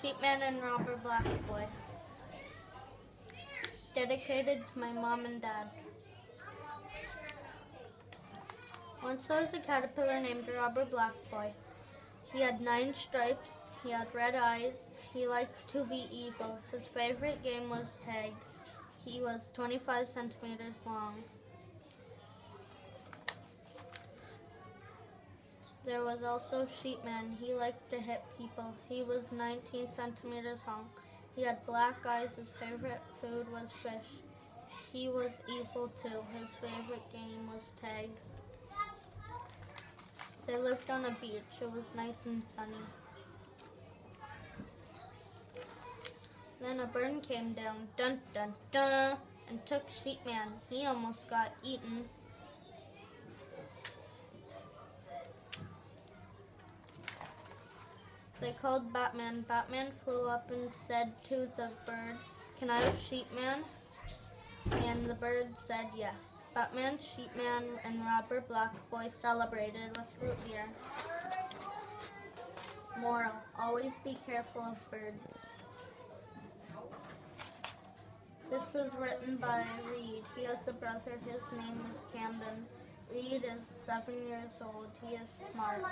Sheepman and Robber Blackboy. Dedicated to my mom and dad. Once there was a caterpillar named Robber Blackboy. He had nine stripes, he had red eyes, he liked to be evil. His favorite game was tag. He was 25 centimeters long. There was also Sheepman. He liked to hit people. He was 19 centimeters long. He had black eyes. His favorite food was fish. He was evil too. His favorite game was tag. They lived on a beach. It was nice and sunny. Then a bird came down, dun dun dun, and took Sheepman. He almost got eaten. They called Batman. Batman flew up and said to the bird, Can I have Sheepman? And the bird said yes. Batman, Sheepman, and Robber Blackboy celebrated with root beer. Moral, always be careful of birds. This was written by Reid. He has a brother. His name is Camden. Reid is seven years old. He is smart.